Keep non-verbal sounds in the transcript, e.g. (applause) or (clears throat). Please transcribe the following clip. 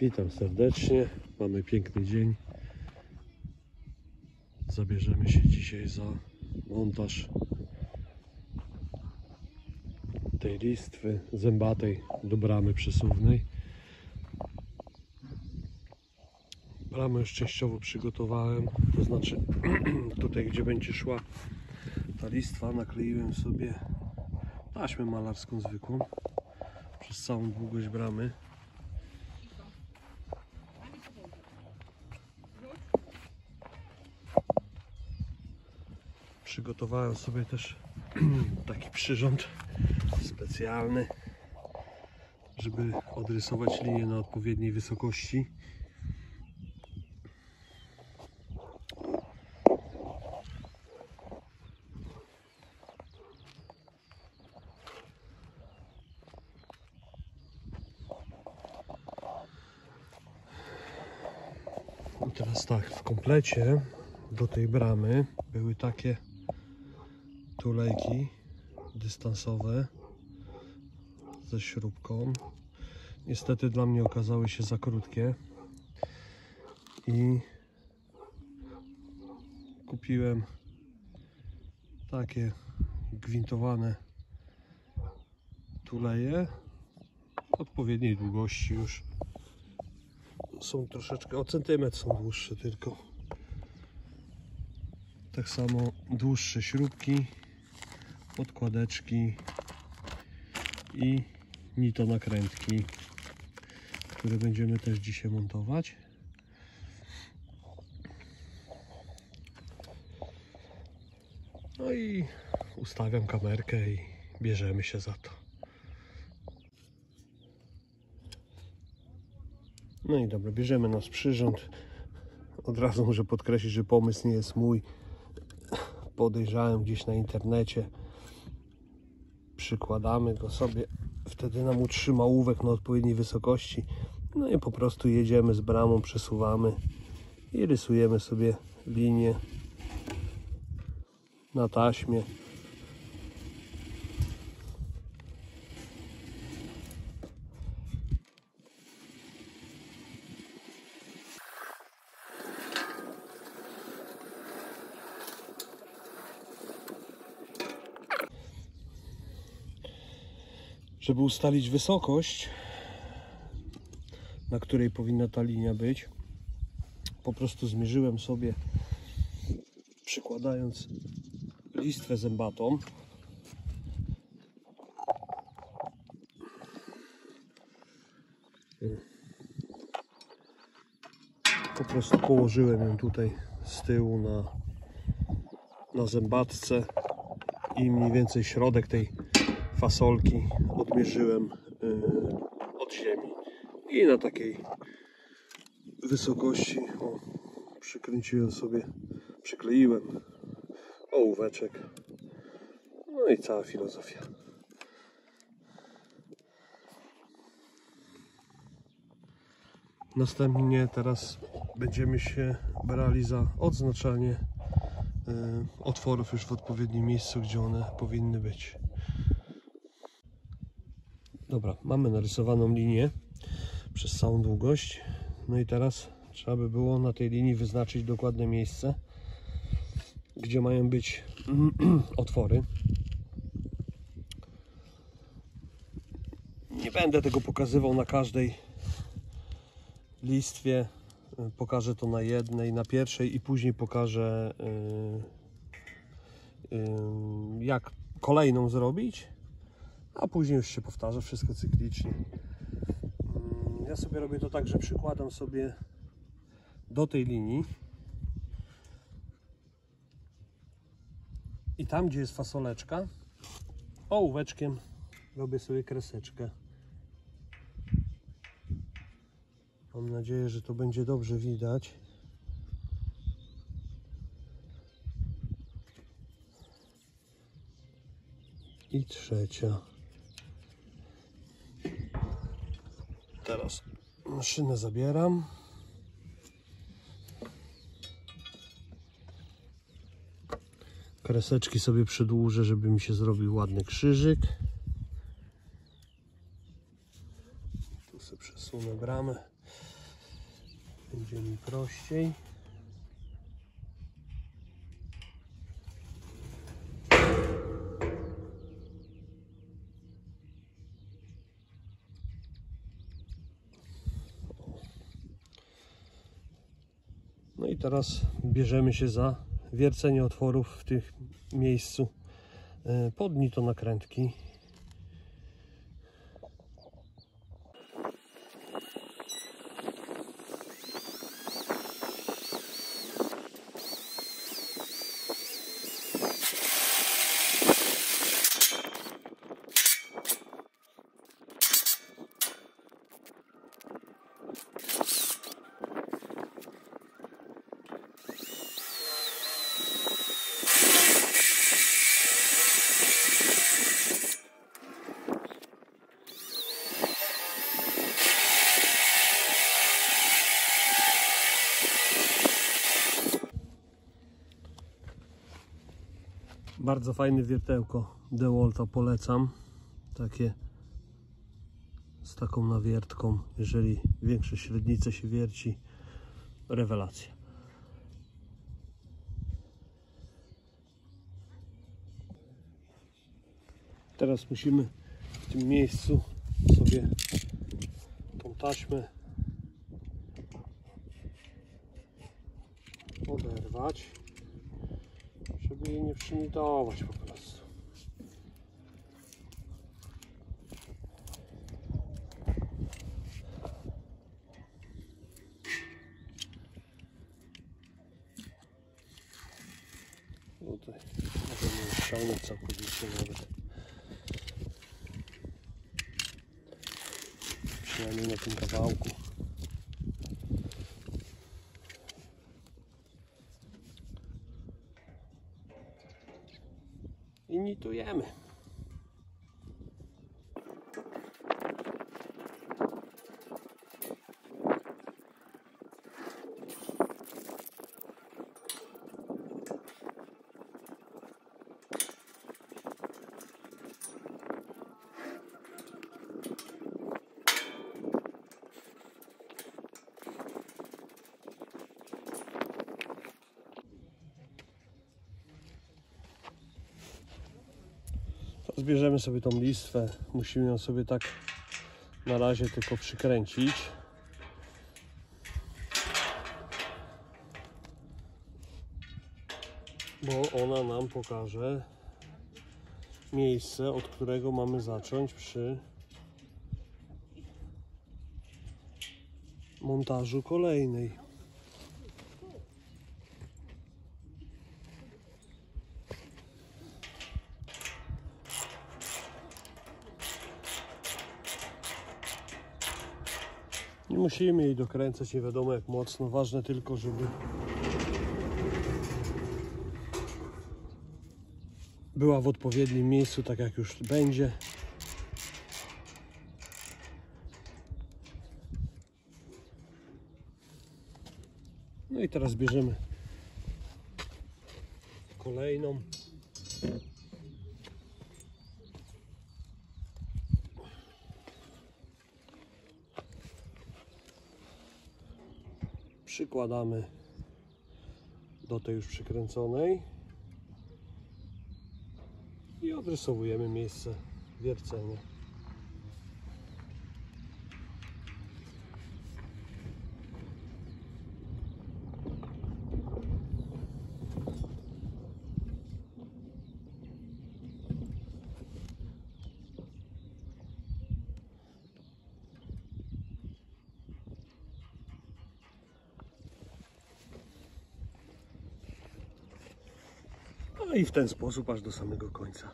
Witam serdecznie. Mamy piękny dzień. Zabierzemy się dzisiaj za montaż tej listwy zębatej do bramy przesuwnej. Bramę już częściowo przygotowałem, to znaczy (clears throat) tutaj gdzie będzie szła ta listwa nakleiłem sobie taśmę malarską zwykłą przez całą długość bramy. Przygotowałem sobie też (clears throat) taki przyrząd specjalny, żeby odrysować linię na odpowiedniej wysokości. I teraz tak, w komplecie do tej bramy były takie tulejki dystansowe ze śrubką. Niestety dla mnie okazały się za krótkie. I kupiłem takie gwintowane tuleje. Odpowiedniej długości już. Są troszeczkę o centymetr są dłuższe tylko. Tak samo dłuższe śrubki podkładeczki i nito nakrętki które będziemy też dzisiaj montować no i ustawiam kamerkę i bierzemy się za to No i dobra, bierzemy nasz przyrząd. Od razu muszę podkreślić, że pomysł nie jest mój. Podejrzałem gdzieś na internecie. Przykładamy go sobie. Wtedy nam utrzyma ołówek na odpowiedniej wysokości. No i po prostu jedziemy z bramą, przesuwamy i rysujemy sobie linię na taśmie. Żeby ustalić wysokość, na której powinna ta linia być, po prostu zmierzyłem sobie, przykładając listwę zębatą. Po prostu położyłem ją tutaj z tyłu na, na zębatce i mniej więcej środek tej fasolki. Odmierzyłem y, od ziemi i na takiej wysokości o, przykręciłem sobie, przykleiłem ołóweczek no i cała filozofia. Następnie teraz będziemy się brali za odznaczanie y, otworów już w odpowiednim miejscu, gdzie one powinny być. Dobra, mamy narysowaną linię przez całą długość. No i teraz trzeba by było na tej linii wyznaczyć dokładne miejsce, gdzie mają być (clears throat) otwory. Nie będę tego pokazywał na każdej listwie. Pokażę to na jednej, na pierwszej i później pokażę yy, yy, jak kolejną zrobić a później już się powtarza wszystko cyklicznie. Mm, Ja sobie robię to tak, że przykładam sobie do tej linii i tam, gdzie jest fasoleczka, ołóweczkiem robię sobie kreseczkę. Mam nadzieję, że to będzie dobrze widać. I trzecia. Teraz maszynę zabieram. Kreseczki sobie przedłużę, żeby mi się zrobił ładny krzyżyk. Tu sobie przesunę bramę. Będzie mi prościej. Teraz bierzemy się za wiercenie otworów w tym miejscu. E, Podnij Bardzo fajne wiertełko DeWalta polecam. Takie z taką nawiertką. Jeżeli większe średnice się wierci, rewelacja. Teraz musimy w tym miejscu sobie tą taśmę oderwać przymitować po prostu. Tutaj możemy ściągnąć całkowicie nawet. Przynajmniej na tym kawałku. I nitujemy. Zbierzemy sobie tą listwę. Musimy ją sobie tak na razie tylko przykręcić. Bo ona nam pokaże miejsce, od którego mamy zacząć przy montażu kolejnej. Musimy jej dokręcać, nie wiadomo jak mocno. Ważne tylko, żeby była w odpowiednim miejscu, tak jak już będzie. No i teraz bierzemy kolejną. Przykładamy do tej już przykręconej i odrysowujemy miejsce wiercenia. No i w ten sposób aż do samego końca.